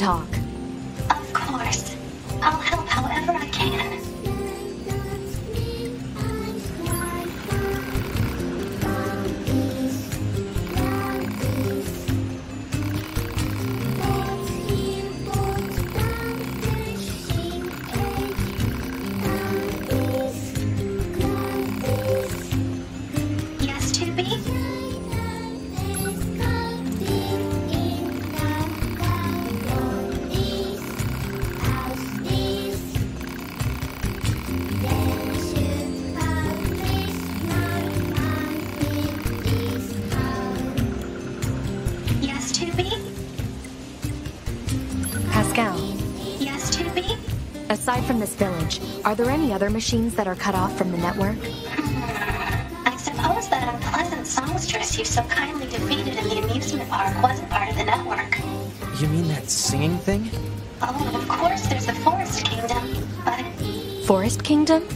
talk. This village, are there any other machines that are cut off from the network? I suppose that unpleasant songstress you so kindly defeated in the amusement park wasn't part of the network. you mean that singing thing? Oh, of course there's the Forest Kingdom, but Forest Kingdom?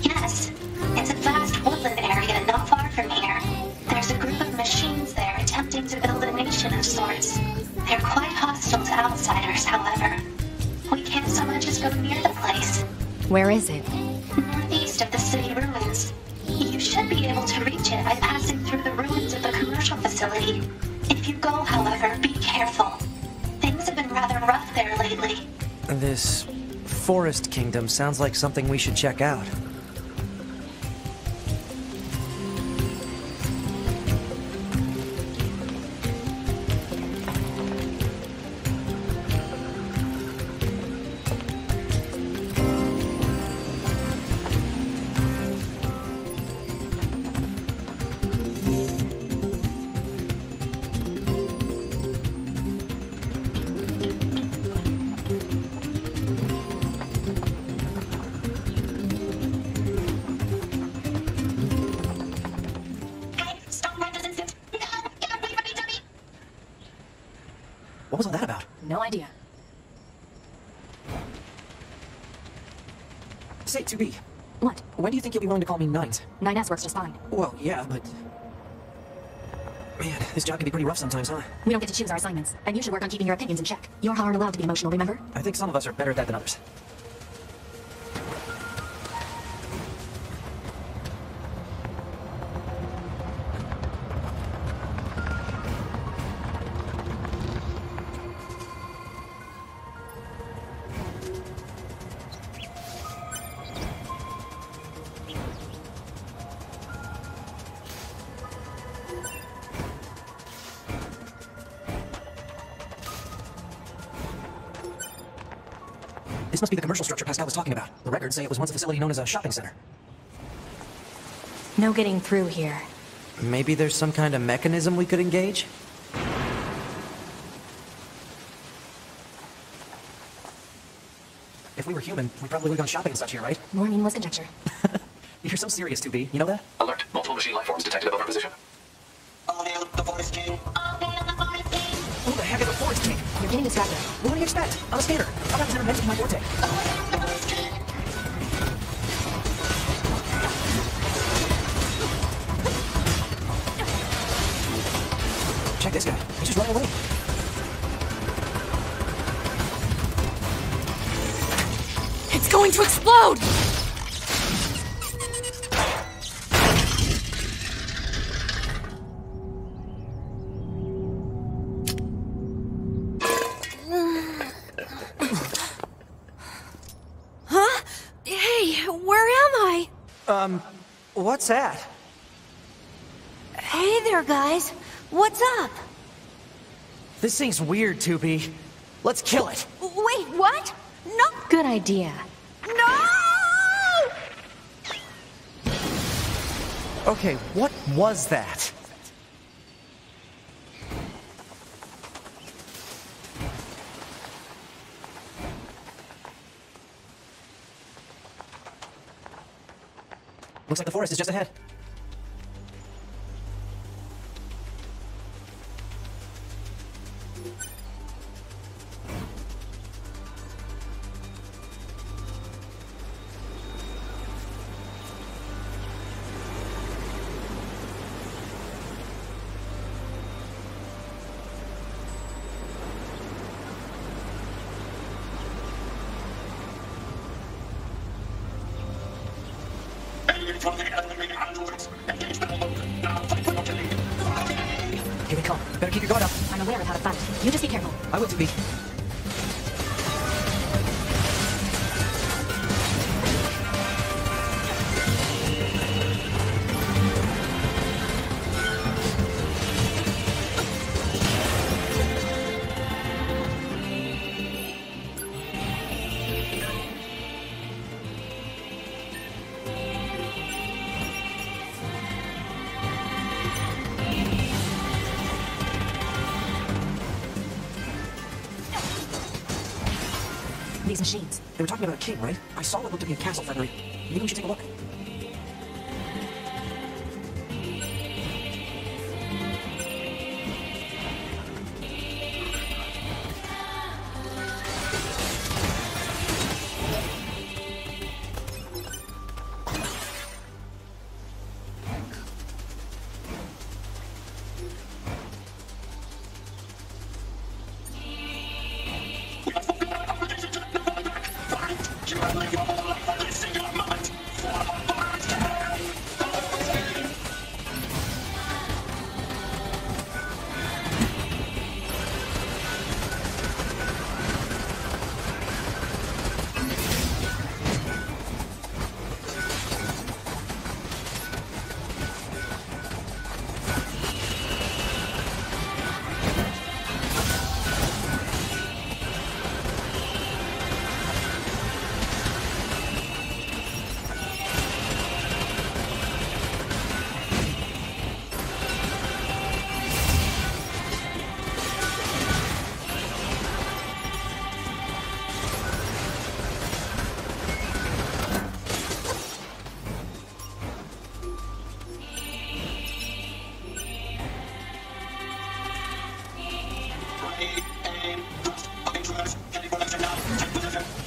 yes, it's a vast woodland area not far from here. There's a group of machines there attempting to build a nation of sorts. They're quite hostile to outsiders, however. We can't so much as go near the place. Where is it? Northeast of the city ruins. You should be able to reach it by passing through the ruins of the commercial facility. If you go, however, be careful. Things have been rather rough there lately. This Forest Kingdom sounds like something we should check out. No idea. Say, 2B, What? when do you think you'll be willing to call me Nines? 9S works just fine. Well, yeah, but... Man, this job can be pretty rough sometimes, huh? We don't get to choose our assignments, and you should work on keeping your opinions in check. You're hard allowed to be emotional, remember? I think some of us are better at that than others. Pascal was talking about. The records say it was once a facility known as a shopping center. No getting through here. Maybe there's some kind of mechanism we could engage? If we were human, we probably would have gone shopping and such here, right? More meaningless conjecture. You're so serious, 2B. You know that? Alert. Multiple machine life forms detected above our position. All hail the Forest King. All hail the Forest King. Who the heck is a forest king? You're getting distracted. What do you expect? I'm a scanner. Combat was never meant to be my forte. Oh, going to explode! Huh? Hey, where am I? Um, what's that? Hey there, guys. What's up? This thing's weird, 2B. Let's kill it. Wait, what? No! Good idea. No! Okay, what was that? Looks like the forest is just ahead. Here they come. Better keep your guard up. I'm aware of how to fight. You just be careful. I will to king, right? I saw what looked to be a castle, Frederick. Maybe we should take a look.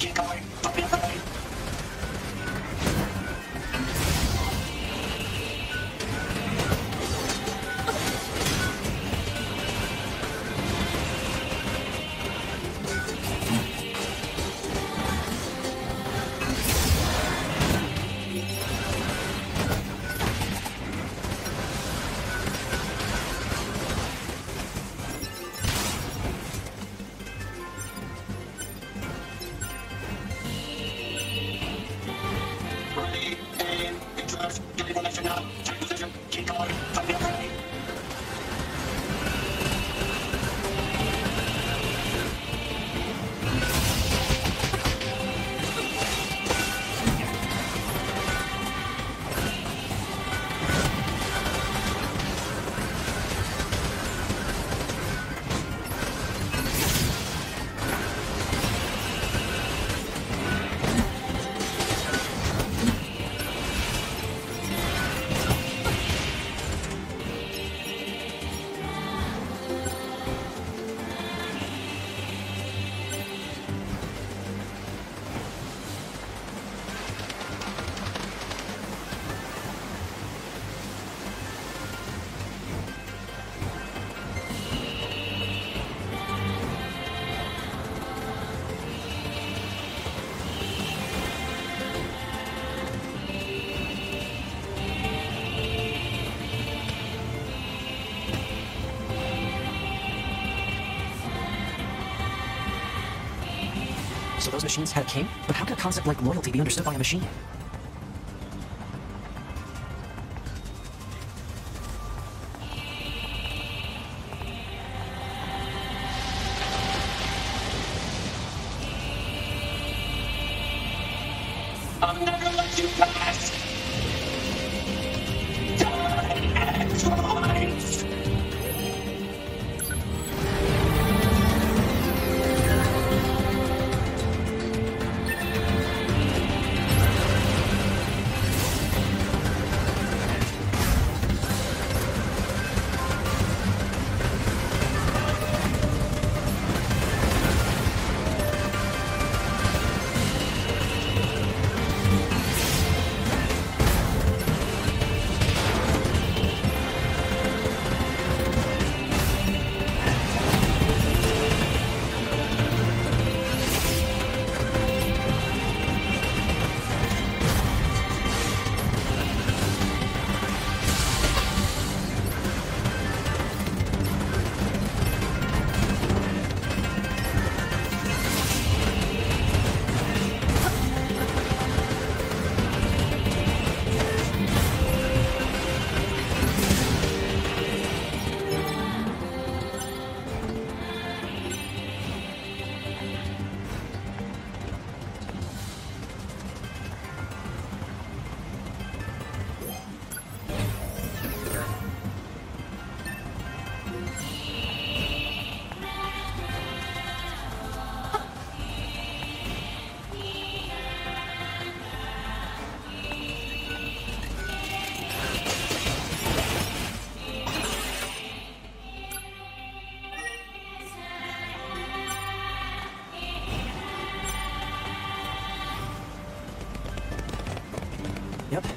Get So those machines had a king? But how can a concept like loyalty be understood by a machine?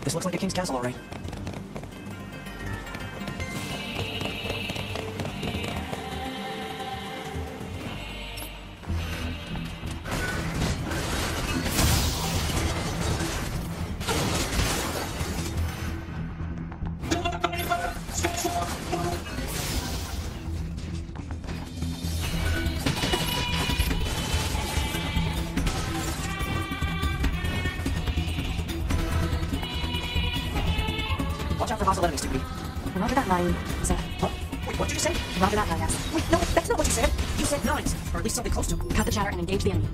This looks like a king's castle, all So, Huh? Wait, what did you say? roger that. Wait, no, that's not what you said. You said nines, or at least something close to. Cut the chatter and engage the enemy.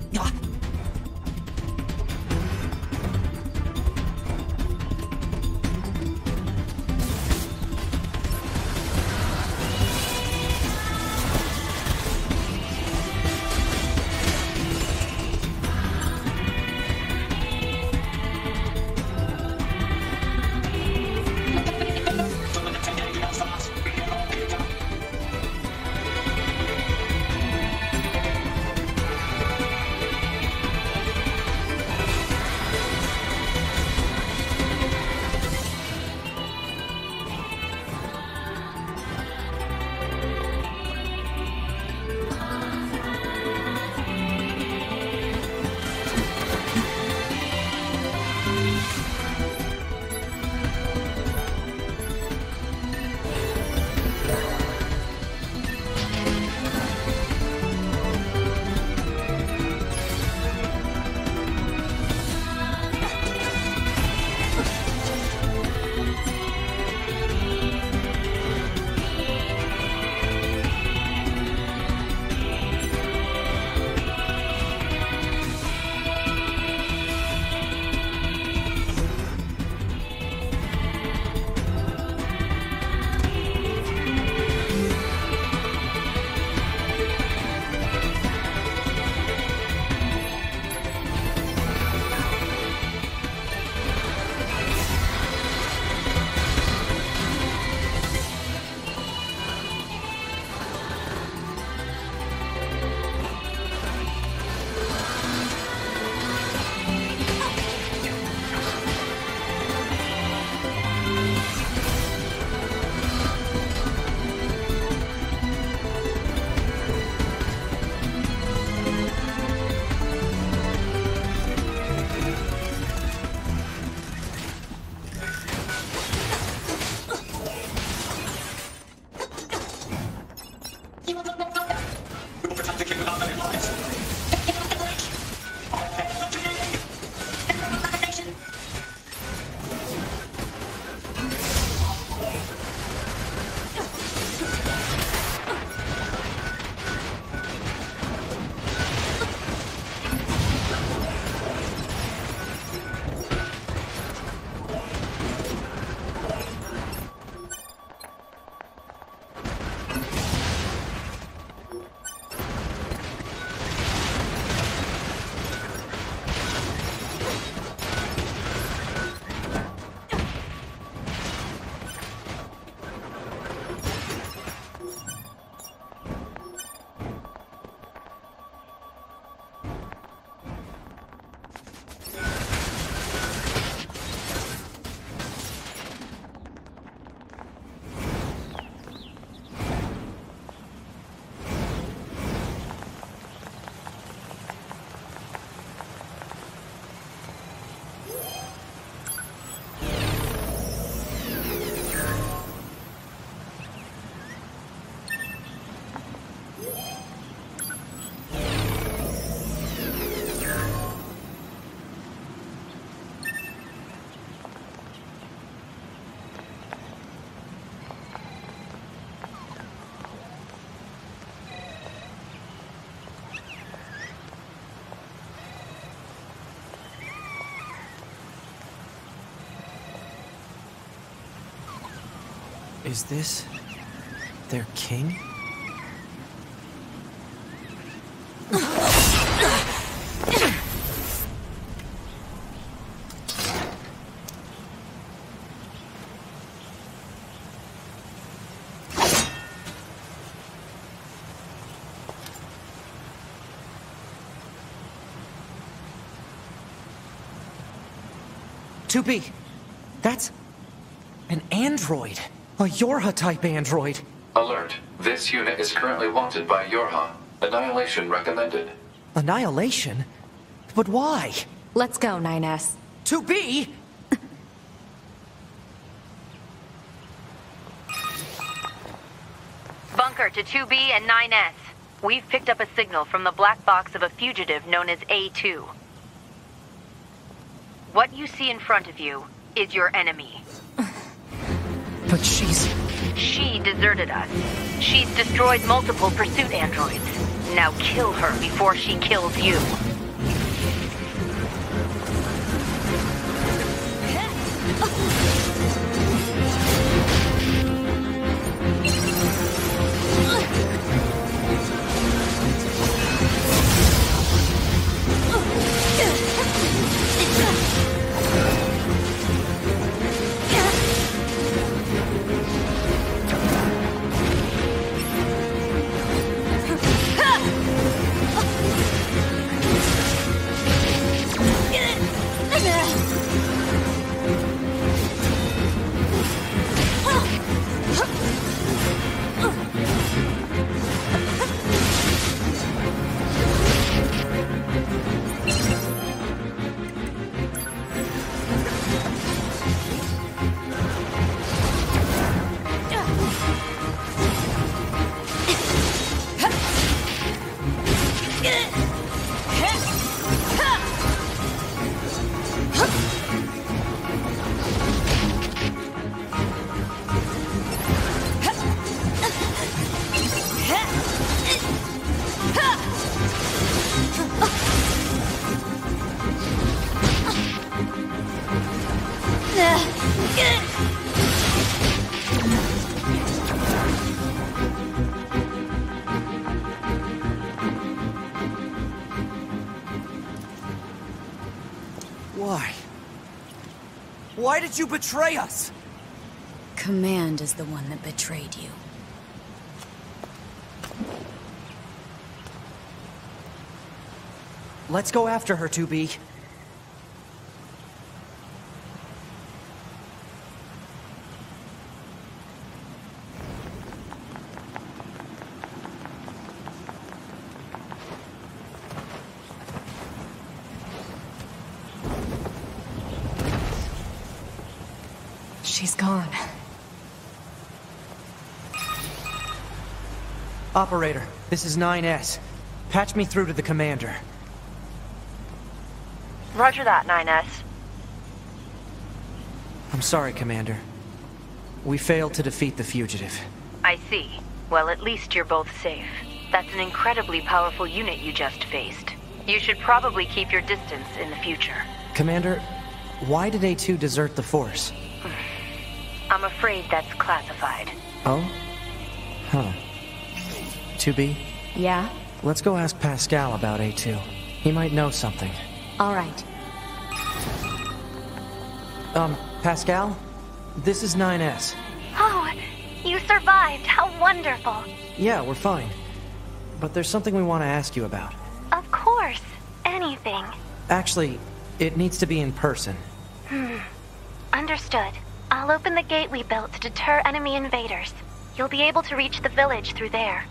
Is this their king? B. That's... an android. A Yorha-type android. Alert. This unit is currently wanted by Yorha. Annihilation recommended. Annihilation? But why? Let's go, 9S. 2B? Bunker to 2B and 9S. We've picked up a signal from the black box of a fugitive known as A2. What you see in front of you is your enemy. But she's... She deserted us. She's destroyed multiple pursuit androids. Now kill her before she kills you. Did you betray us? Command is the one that betrayed you. Let's go after her, 2B. She's gone. Operator, this is 9S. Patch me through to the commander. Roger that, 9S. I'm sorry, Commander. We failed to defeat the fugitive. I see. Well, at least you're both safe. That's an incredibly powerful unit you just faced. You should probably keep your distance in the future. Commander, why did A2 desert the Force? I'm afraid that's classified. Oh? Huh. 2B, Yeah? let's go ask Pascal about A2. He might know something. All right. Um, Pascal? This is 9S. Oh, you survived. How wonderful. Yeah, we're fine. But there's something we want to ask you about. Of course. Anything. Actually, it needs to be in person. Hmm. Understood. I'll open the gate we built to deter enemy invaders. You'll be able to reach the village through there.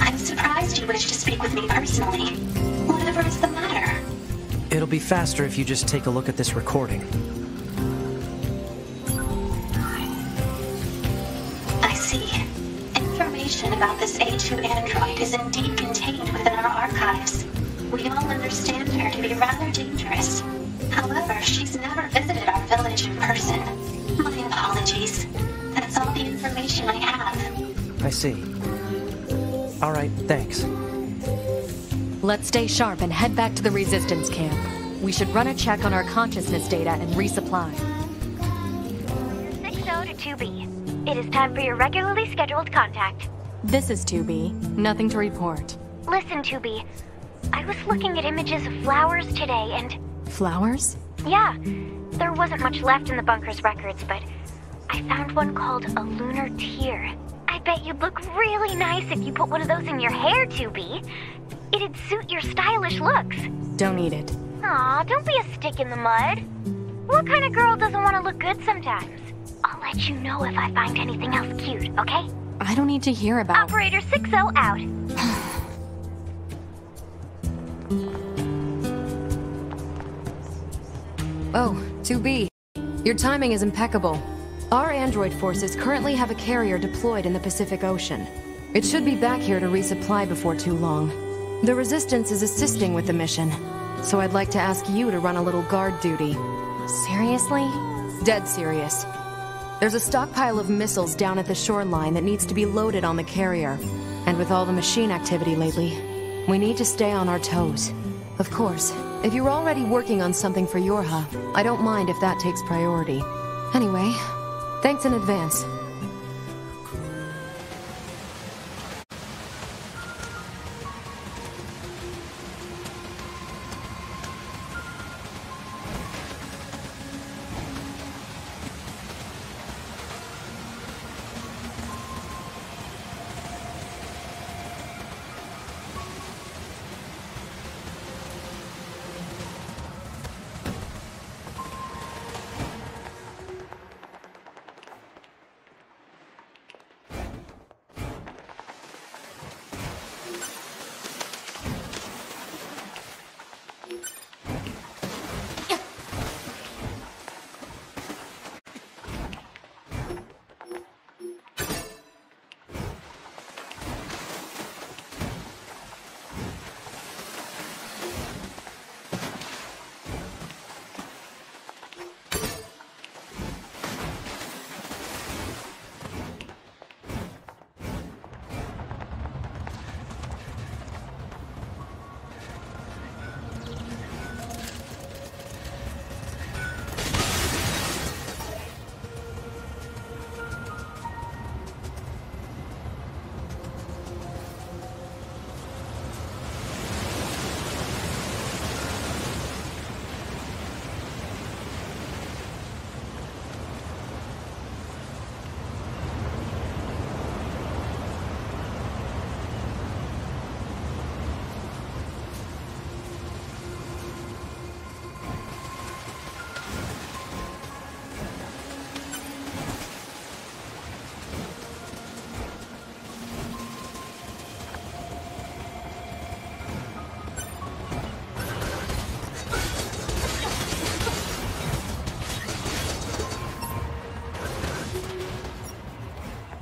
I'm surprised you wish to speak with me personally. Whatever is the? It'll be faster if you just take a look at this recording. I see. Information about this A2 android is indeed contained within our archives. We all understand her to be rather dangerous. However, she's never visited our village in person. My apologies. That's all the information I have. I see. Alright, thanks. Let's stay sharp and head back to the resistance camp. We should run a check on our consciousness data and resupply. 6O to 2B. It is time for your regularly scheduled contact. This is 2B. Nothing to report. Listen, 2B. I was looking at images of flowers today, and Flowers? Yeah, there wasn't much left in the bunker's records, but I found one called a lunar tear. I bet you'd look really nice if you put one of those in your hair, 2B. It'd suit your stylish looks. Don't eat it. Aw, don't be a stick in the mud. What kind of girl doesn't want to look good sometimes? I'll let you know if I find anything else cute, okay? I don't need to hear about. Operator 6O out. Oh, 2B. Your timing is impeccable. Our android forces currently have a carrier deployed in the Pacific Ocean. It should be back here to resupply before too long. The Resistance is assisting with the mission, so I'd like to ask you to run a little guard duty. Seriously? Dead serious. There's a stockpile of missiles down at the shoreline that needs to be loaded on the carrier. And with all the machine activity lately, we need to stay on our toes. Of course, if you're already working on something for Yorha, I don't mind if that takes priority. Anyway, thanks in advance.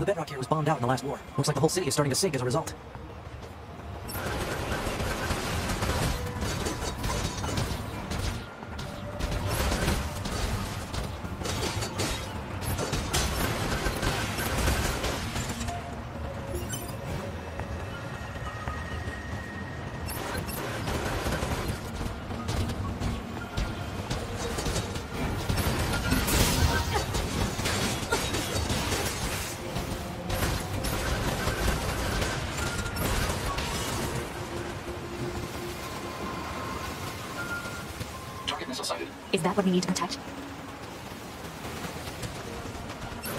The bedrock here was bombed out in the last war. Looks like the whole city is starting to sink as a result. What we need to protect?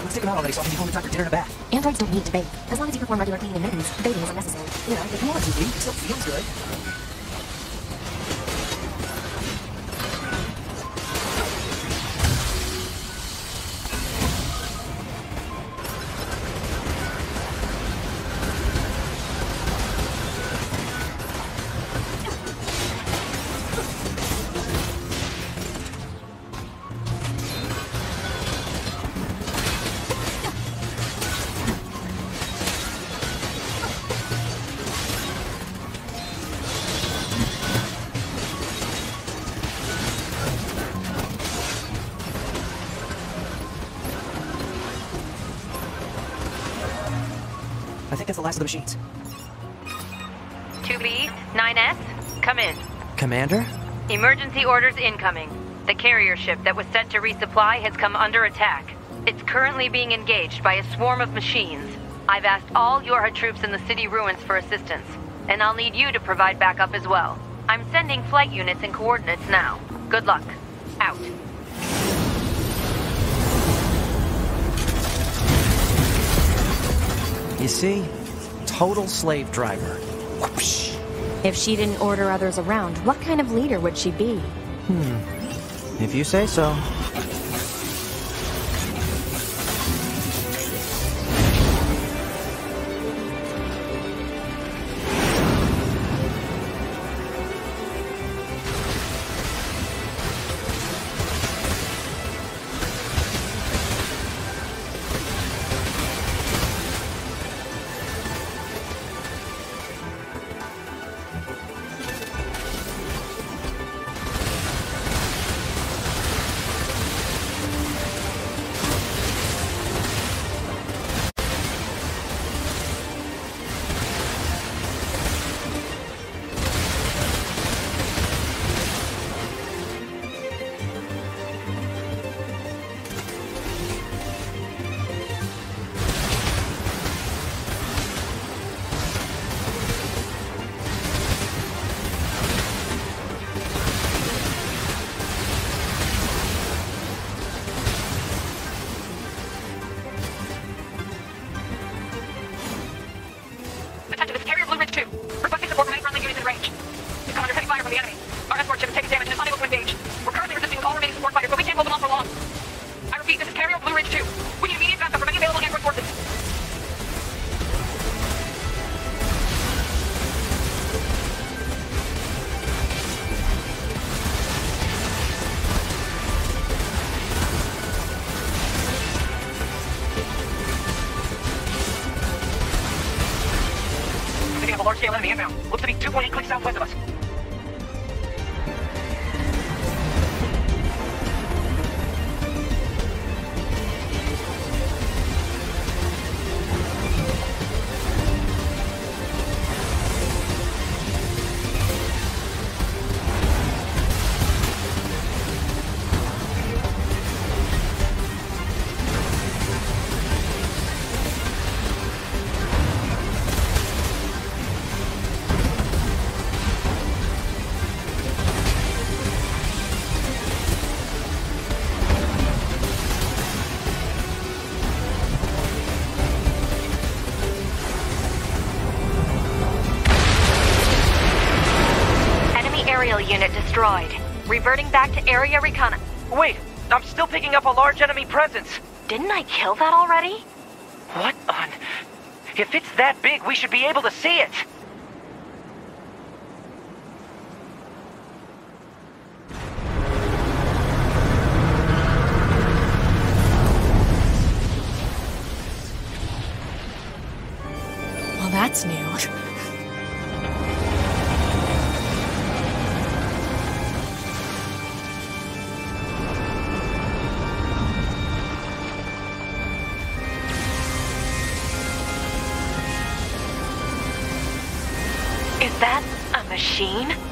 Let's take him out already so I can be home in time for dinner and a bath. Androids don't need to bathe. As long as you perform regular cleaning and maintenance, bathing is unnecessary. You know, if you want to be, it still feels good. think that's the last of the machines. 2B, 9S, come in. Commander? Emergency orders incoming. The carrier ship that was sent to resupply has come under attack. It's currently being engaged by a swarm of machines. I've asked all Yorha troops in the city ruins for assistance, and I'll need you to provide backup as well. I'm sending flight units and coordinates now. Good luck. Out. You see, total slave driver. Whoosh. If she didn't order others around, what kind of leader would she be? Hmm. If you say so. now. Looks to be two more incoming southwest of us. reverting back to Area Recon- Wait! I'm still picking up a large enemy presence! Didn't I kill that already? What on... If it's that big, we should be able to see it! machine?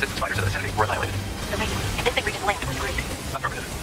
Resistance fighters in the vicinity were annihilated. The region and this big region's land was great. Affirmative.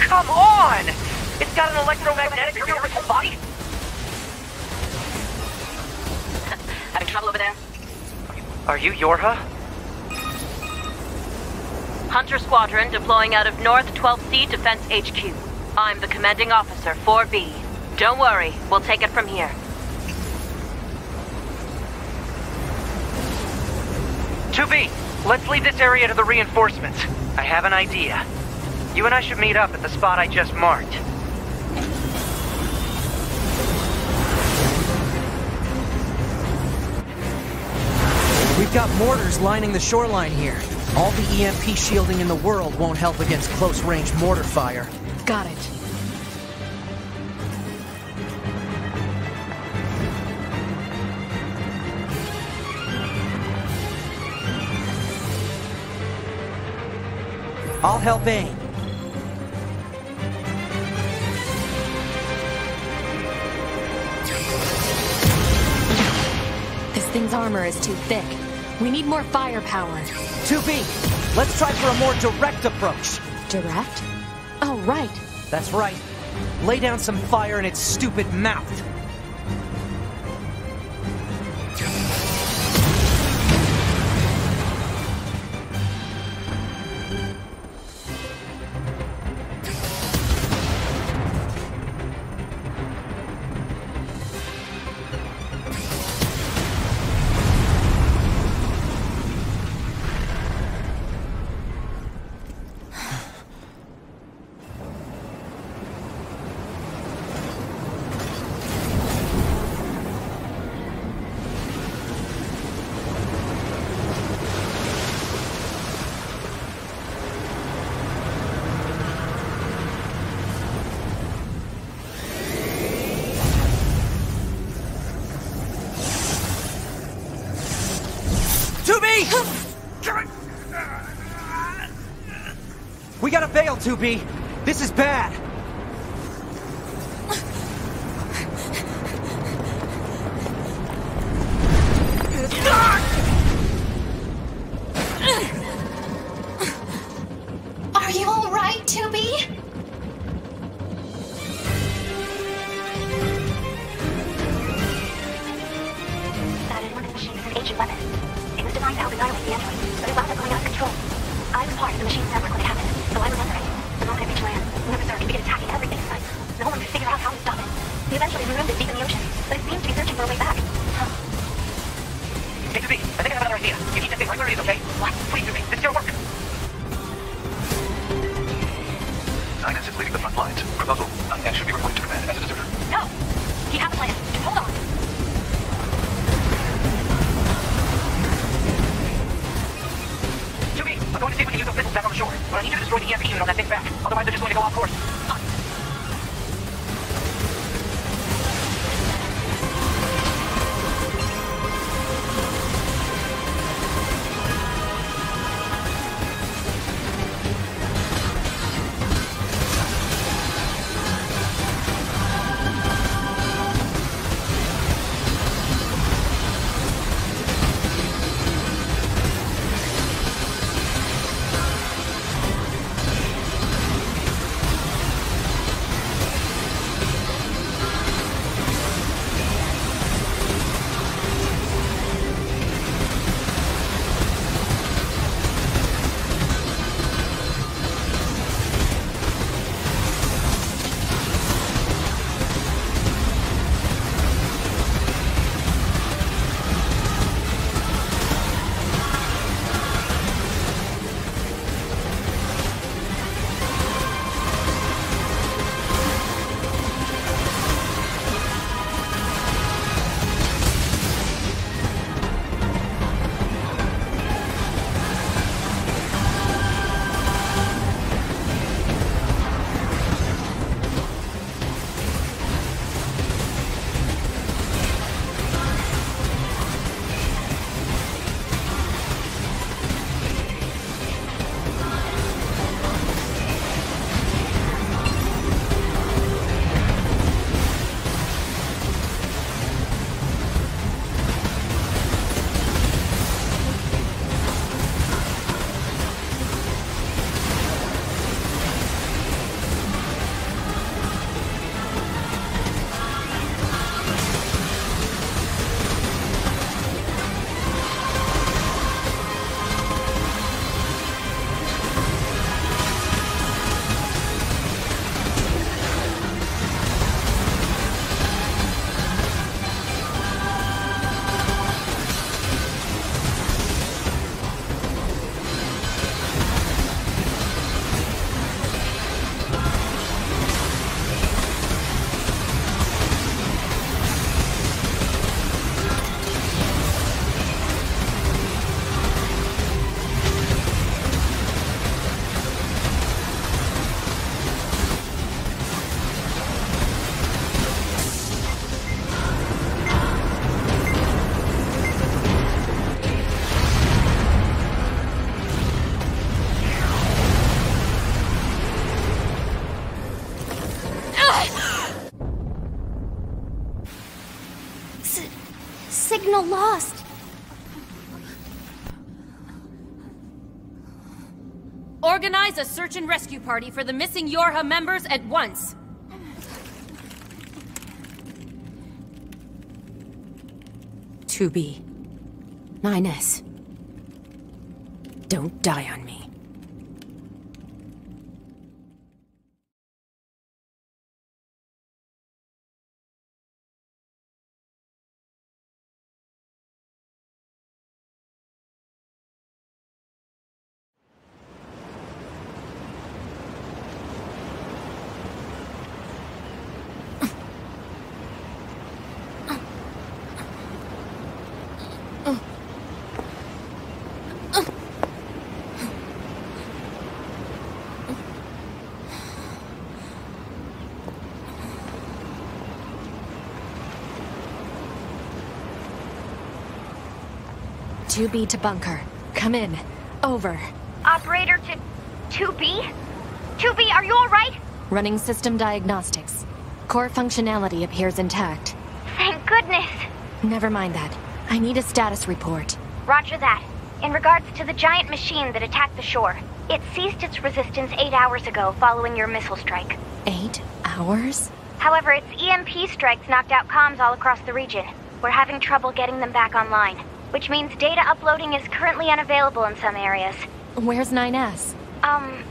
Come on! It's got an electromagnetic field whole body? Having trouble over there? Are you Yorha? Hunter Squadron deploying out of North 12th C Defense HQ. I'm the commanding officer, 4B. Don't worry, we'll take it from here. 2B, let's leave this area to the reinforcements. I have an idea. You and I should meet up at the spot I just marked. We've got mortars lining the shoreline here. All the EMP shielding in the world won't help against close-range mortar fire. Got it. I'll help aim. This armor is too thick. We need more firepower. 2B, let's try for a more direct approach. Direct? Oh, right. That's right. Lay down some fire in its stupid mouth. 2B. This is bad. Signal lost. Organize a search and rescue party for the missing Yorha members at once. 2B. 9S. Don't die on me. 2B to bunker. Come in. Over. Operator to 2B? 2B, are you alright? Running system diagnostics. Core functionality appears intact. Thank goodness. Never mind that. I need a status report. Roger that. In regards to the giant machine that attacked the shore, it ceased its resistance eight hours ago following your missile strike. Eight hours? However, its EMP strikes knocked out comms all across the region. We're having trouble getting them back online, which means data uploading is currently unavailable in some areas. Where's 9S? Um,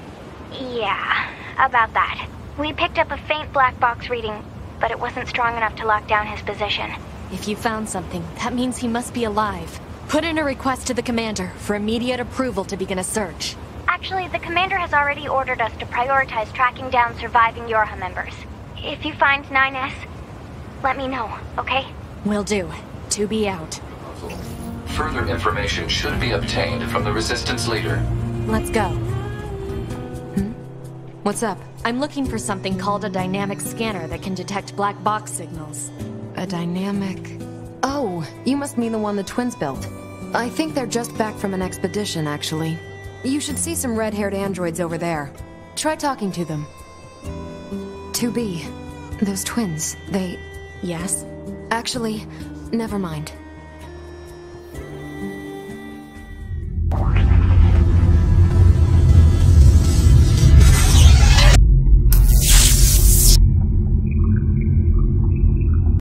yeah, about that. We picked up a faint black box reading, but it wasn't strong enough to lock down his position. If you found something, that means he must be alive. Put in a request to the commander for immediate approval to begin a search. Actually, the commander has already ordered us to prioritize tracking down surviving Yorha members. If you find 9S, let me know, okay? Will do. 2B out. Further information should be obtained from the Resistance leader. Let's go. Hmm? What's up? I'm looking for something called a dynamic scanner that can detect black box signals. A dynamic... Oh, you must mean the one the twins built. I think they're just back from an expedition, actually. You should see some red-haired androids over there. Try talking to them. 2B. Those twins, they... Yes? Actually, never mind.